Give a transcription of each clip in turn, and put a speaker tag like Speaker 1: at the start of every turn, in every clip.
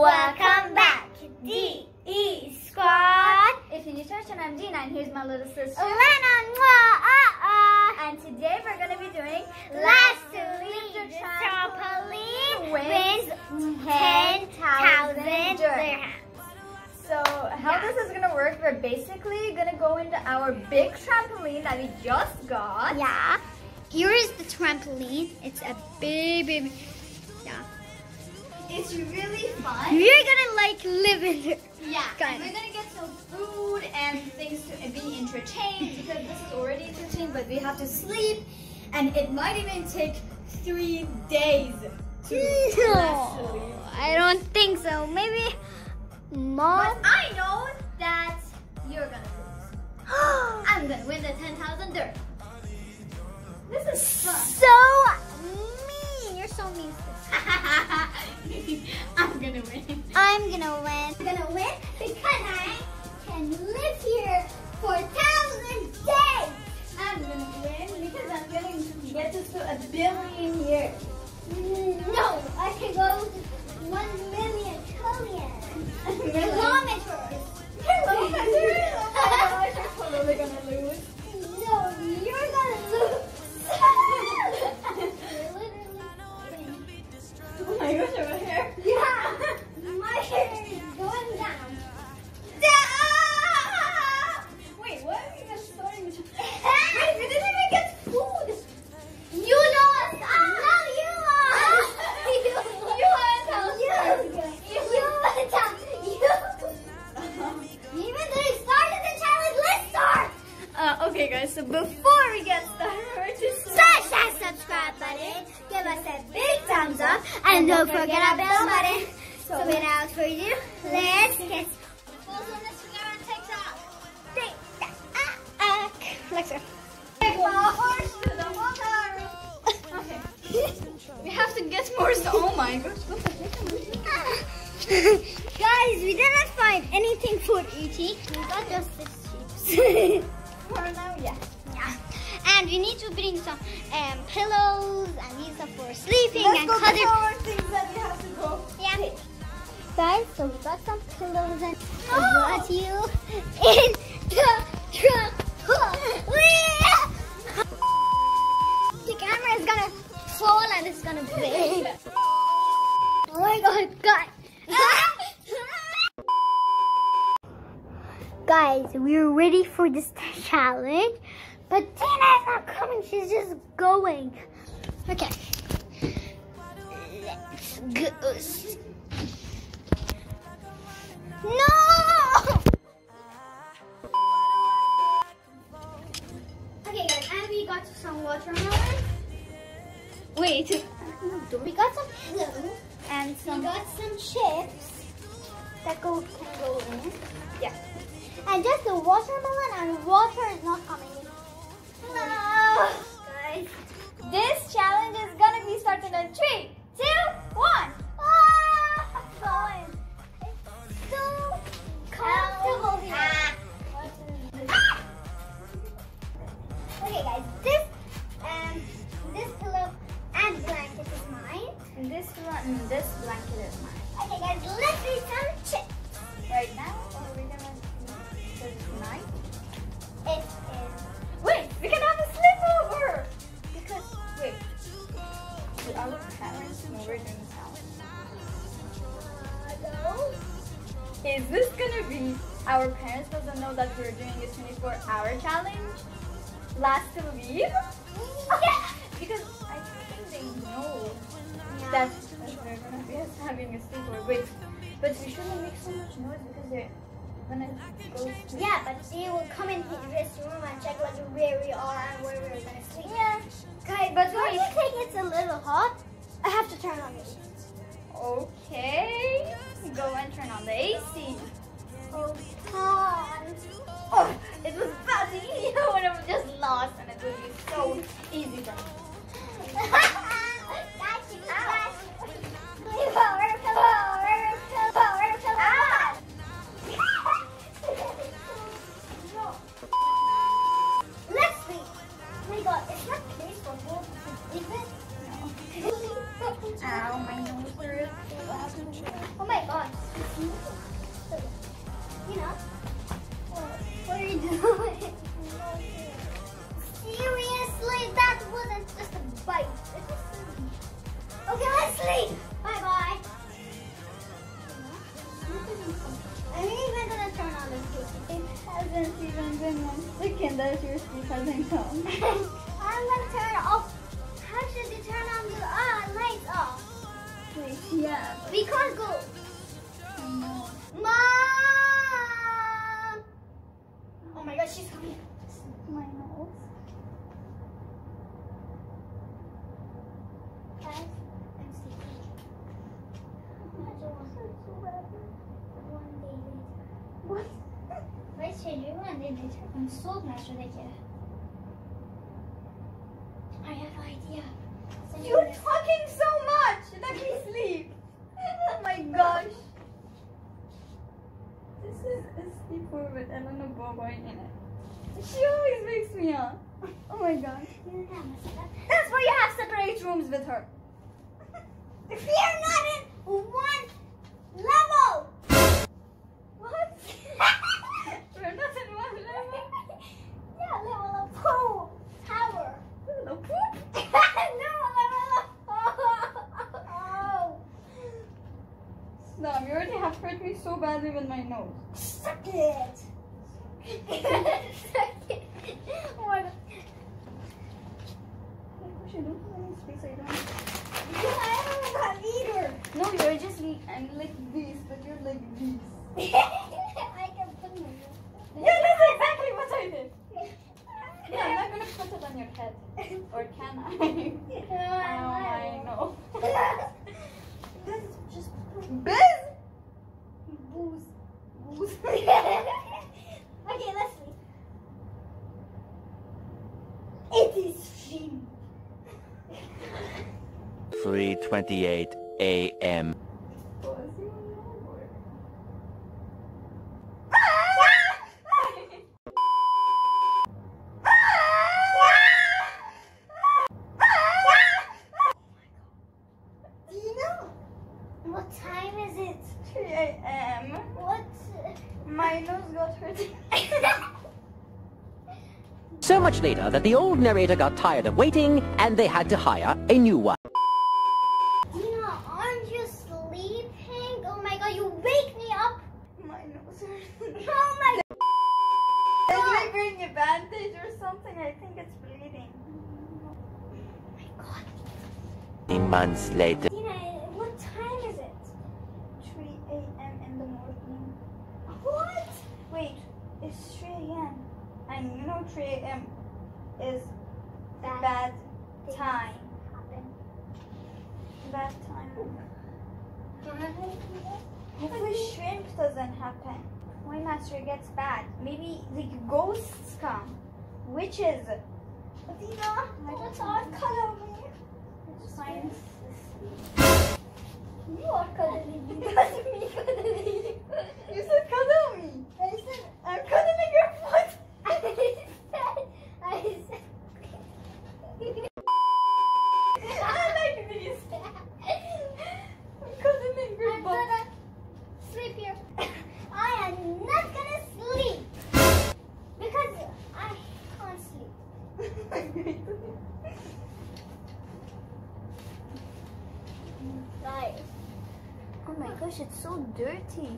Speaker 1: Welcome back, DE Squad. If you're new to our channel, I'm Gina, and here's my little sister.
Speaker 2: Lena, mwah, uh, uh.
Speaker 1: And today we're gonna be doing
Speaker 2: Last
Speaker 1: to
Speaker 2: to
Speaker 1: leave the trampoline wins
Speaker 2: wins
Speaker 1: 10,000
Speaker 2: 10,000
Speaker 1: dirhams. So how
Speaker 2: Yeah.
Speaker 1: this is gonna work? We're basically gonna go into our big trampoline that we just got.
Speaker 2: Yeah. Here is the trampoline. It's a big, big. Yeah.
Speaker 1: It's really fun.
Speaker 2: We're gonna like live in there.
Speaker 1: Yeah, and we're gonna get some food and things to be entertained because this is already interchanged, but we have to sleep, and it might even take three days to sleep.
Speaker 2: I don't think so. Maybe mom. But.
Speaker 1: I know that you're gonna lose. I'm gonna win the 10,000 dirt. This is fun.
Speaker 2: so mean. You're so mean.
Speaker 1: I'm gonna win.
Speaker 2: I'm gonna win.
Speaker 1: I'm gonna win because I can live here for a thousand days. I'm gonna win because I'm gonna get this to a billion years.
Speaker 2: No, I can go to one million trillion and don't forget our bell button. So without further ado, let's get
Speaker 1: Also, on Instagram and TikTok.
Speaker 2: uh, Let's go.
Speaker 1: Take my horse to the water. We have to get more. So oh my gosh. The?
Speaker 2: Guys, we didn't find anything for eating. We got just six chips.
Speaker 1: For now, yeah.
Speaker 2: yeah. And we need to bring some um, pillows and these are for sleeping
Speaker 1: Let's
Speaker 2: and
Speaker 1: go to our things that we have to go.
Speaker 2: Yeah. Guys, so we got some pillows and I brought you in the truck. the camera is gonna fall and it's gonna break. Oh my god, guys. Guys, we're ready for this challenge, but Tina is not coming. She's just going. Okay. Let's go. No! Okay, guys, and we got some watermelon.
Speaker 1: Wait.
Speaker 2: We got some pillows
Speaker 1: And some.
Speaker 2: we got some chips that go can go in.
Speaker 1: Yeah.
Speaker 2: And just the watermelon and water is not coming.
Speaker 1: This challenge is gonna be starting in three, know that we're doing a 24 hour challenge? Last to leave?
Speaker 2: Yeah.
Speaker 1: Because I think they know
Speaker 2: Yeah.
Speaker 1: that we're gonna be having a sleepover. Wait, but we shouldn't make so much noise because they're gonna go to
Speaker 2: Yeah, but they will come in this room and check like where we are and where we're gonna sleep.
Speaker 1: Yeah.
Speaker 2: Okay, but don't you think it's a little hot? I have to turn on the AC.
Speaker 1: Okay. Go and turn on the AC.
Speaker 2: Oh, hot.
Speaker 1: Oh, it was bad. You would have just lost and it would be so easy for
Speaker 2: Let's change it one day later. I'm so glad you're there. I have an idea. Send
Speaker 1: You're
Speaker 2: this.
Speaker 1: talking so much. Let me sleep. Oh my gosh. This is a sleepover with Elena Boboy in it. She always wakes me up. Oh my gosh. That's why you have separate rooms with her.
Speaker 2: If we are not in one
Speaker 1: hurt me so badly with my nose.
Speaker 2: Suck it. Suck it. Oh my god.
Speaker 1: What you don't have any space. I don't.
Speaker 2: I don't got either.
Speaker 1: No, you're just li- I'm like this, but you're like this.
Speaker 2: I can put my
Speaker 1: Yeah, that's exactly what I did. Yeah, I'm not gonna put it on your head. Or can I? oh, I know.
Speaker 2: This is just
Speaker 1: Biz!
Speaker 2: booze. Booze. okay, let's sleep. It is stream.
Speaker 3: 3:28 a.m.
Speaker 2: What time is it?
Speaker 1: 3 a.m.
Speaker 2: What?
Speaker 1: My nose got hurt.
Speaker 4: So much later that the old narrator got tired of waiting and they had to hire a new one.
Speaker 2: Dina, aren't you sleeping? Oh my god, you wake me up.
Speaker 1: My nose hurts.
Speaker 2: Oh my
Speaker 1: Can we bring a bandage or something? I think it's bleeding.
Speaker 2: My god.
Speaker 3: Three months later.
Speaker 2: Dina, what time is it?
Speaker 1: 3 a.m. in the morning.
Speaker 2: What?
Speaker 1: Wait, it's 3 a.m. And you know 3 a.m. is
Speaker 2: Bad
Speaker 1: bad
Speaker 2: things
Speaker 1: time. Bad time.
Speaker 2: Hopefully,
Speaker 1: shrimp doesn't happen. When master gets bad, maybe the ghosts come. Witches. Adina,
Speaker 2: What's our color?
Speaker 1: Science.
Speaker 2: You are me.
Speaker 1: That's me cuddling. You said cuddle me.
Speaker 2: I said,
Speaker 1: I'm cuddling your foot.
Speaker 2: I said, I said.
Speaker 1: I like this. I'm cuddling your
Speaker 2: I'm
Speaker 1: butt.
Speaker 2: gonna sleep here. I am not gonna sleep because I can't sleep. Guys,
Speaker 1: oh my gosh, it's so dirty.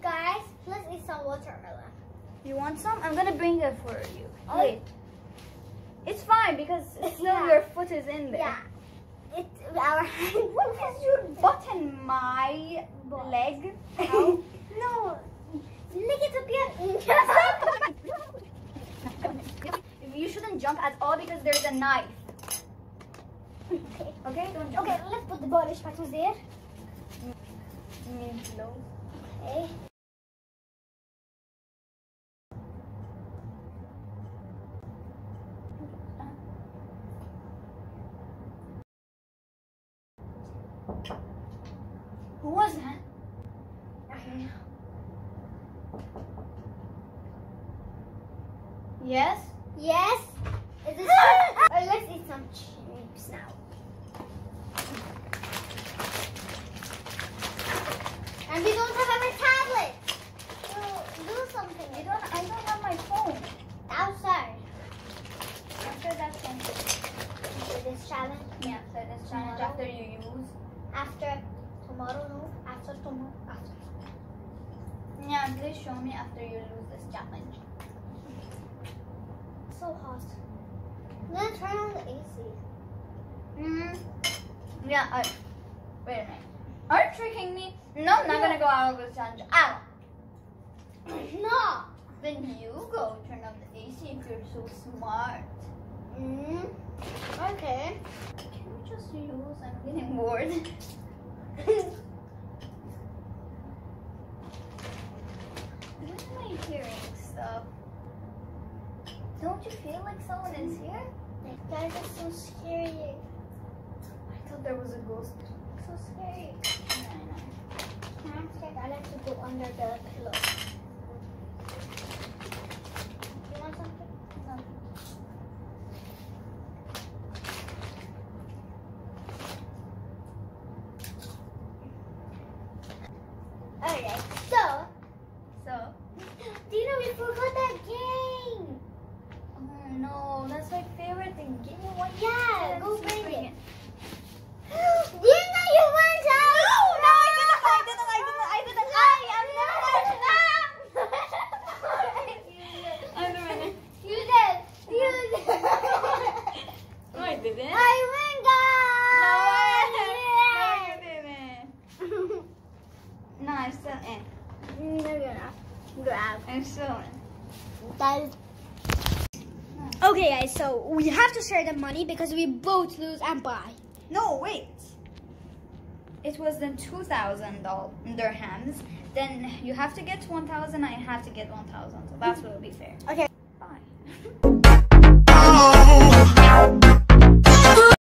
Speaker 2: guys, let's eat some watermelon.
Speaker 1: You want some? I'm gonna bring it for you.
Speaker 2: Oh.
Speaker 1: Wait. It's fine because still
Speaker 2: Yeah.
Speaker 1: your foot is in there.
Speaker 2: Yeah, it our hand.
Speaker 1: What is your butt and my
Speaker 2: Butt.
Speaker 1: leg?
Speaker 2: Ow. no, lick it up here.
Speaker 1: You shouldn't jump at all because there's a knife.
Speaker 2: okay.
Speaker 1: Okay, don't jump.
Speaker 2: Okay, let's put the body patches there.
Speaker 1: You mean below?
Speaker 2: Okay.
Speaker 1: Who was that?
Speaker 2: Okay.
Speaker 1: Yes?
Speaker 2: Yes. Is this? oh, let's eat some chips now. And we don't have our tablet. So do something.
Speaker 1: I don't, I don't have my phone.
Speaker 2: outside.
Speaker 1: After that challenge.
Speaker 2: After this challenge.
Speaker 1: Yeah, after this challenge, after you use.
Speaker 2: After tomorrow, no? After.
Speaker 1: Yeah, please show me after you lose this challenge.
Speaker 2: So hot. Then turn on the AC.
Speaker 1: Mm. Yeah, I. Wait a minute. Are you tricking me? No, I'm not gonna go out of this challenge. Out.
Speaker 2: No.
Speaker 1: Then you go turn on the AC if you're so smart.
Speaker 2: Mm. Okay.
Speaker 1: Can we just use? I'm getting bored. When am I Don't you feel like someone is here?
Speaker 2: That is so scary.
Speaker 1: I thought there was a ghost. So scary.
Speaker 2: I'm scared. I like to go under the pillow. You want something?
Speaker 1: No.
Speaker 2: Alright, so,
Speaker 1: So,
Speaker 2: Dina, we forgot that game.
Speaker 1: oh no, that's my favorite thing. Give me one.
Speaker 2: Yeah,
Speaker 1: chance
Speaker 2: go
Speaker 1: to
Speaker 2: bring
Speaker 1: bring
Speaker 2: it. Dina, you went out.
Speaker 1: No, no, I didn't, I didn't, I didn't, I didn't. I am not. I'm the winner.
Speaker 2: You did. You did.
Speaker 1: No, I didn't.
Speaker 2: I win,
Speaker 1: No, I didn't. No, you didn't. No, I'm still in.
Speaker 2: didn't. No, you're not. Grab.
Speaker 1: In.
Speaker 2: That is. Okay, guys. So we have to share the money because we both lose and buy.
Speaker 1: No, wait. It was then 2,000 dirhams. Then you have to get 1,000, I have to get 1,000. So that's what would be fair.
Speaker 2: Okay.